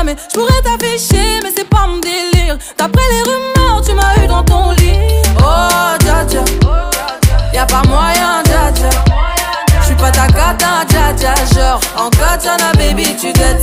jamais. Je pourrais t'afficher, mais c'est pas mon délire. D'après les rumeurs, tu m'as eu dans ton lit. Oh, dja dja. Y'a pas moyen, dja dja. J'suis pas ta cata, dja dja. Genre, en katana, ah, baby, tu t'es